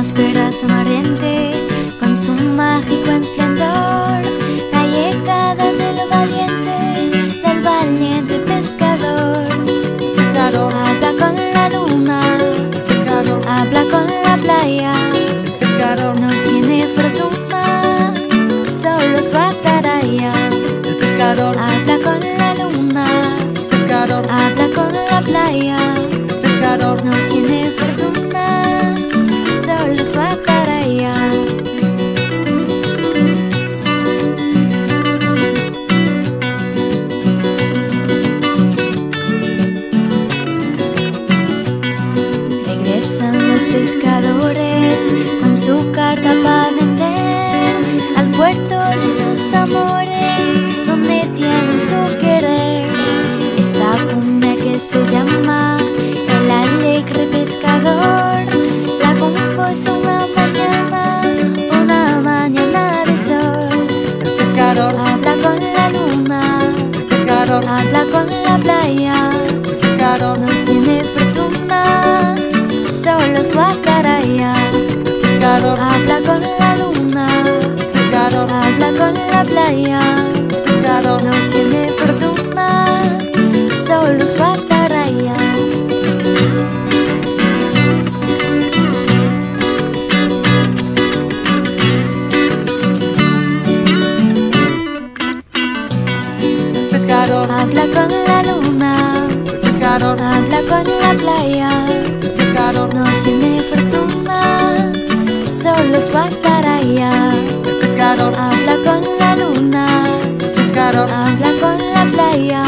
áspera sonriente, con su mágico esplendor, la llegada del valiente, del valiente pescador. pescador, Habla con la luna, pescador, habla con la playa, pescador, no tiene fortuna, solo su ataraya. el pescador, Habla con la luna, pescador, habla con la playa, carga para vender al puerto de sus amores, donde tienen su querer. Esta cumbia que se llama el alegre pescador, la compuso una mañana, una mañana de sol. el pescador, Habla con la luna, el pescador, habla con la playa. el pescador, No tiene fortuna, solo su ataraya. Pescador, Habla con la luna, pescador, habla con la playa. pescador, No tiene fortuna, solo su ataraya. el pescador, Habla con la luna, pescador, habla con la playa. Habla con la playa.